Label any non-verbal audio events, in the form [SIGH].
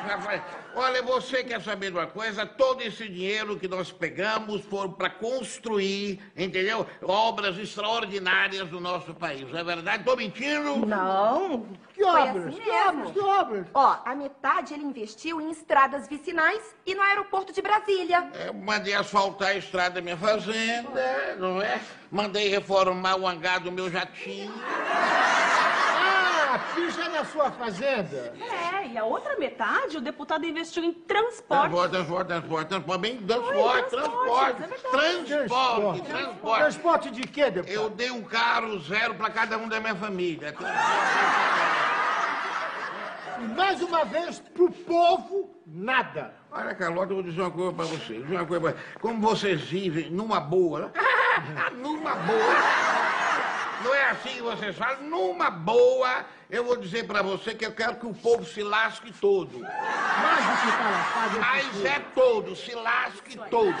Rafael, olha, você quer saber de uma coisa? Todo esse dinheiro que nós pegamos foram para construir, entendeu? Obras extraordinárias do nosso país. Não é verdade? Tô mentindo? Não. Que obras? assim que obras? Que obras? Ó, a metade ele investiu em estradas vicinais e no aeroporto de Brasília. Eu mandei asfaltar a estrada da minha fazenda, não é? Mandei reformar o hangar do meu jatinho. Na sua fazenda. É, e a outra metade o deputado investiu em transporte. Transporte, transporte, transporte, transporte, bem, transporte, transporte, transporte, é verdade. transporte, transporte. Transporte de quê, deputado? Eu dei um carro zero para cada um da minha família. Mais uma vez, pro povo, nada. Olha, Carlota, eu vou dizer uma coisa pra vocês. Uma coisa pra... Como vocês vivem numa boa, [LAUGHS] numa boa, não é assim que vocês falam, numa boa, eu vou dizer pra você que eu quero que o povo se lasque todo. Palhaçada. Mas é todo, se lasque todo.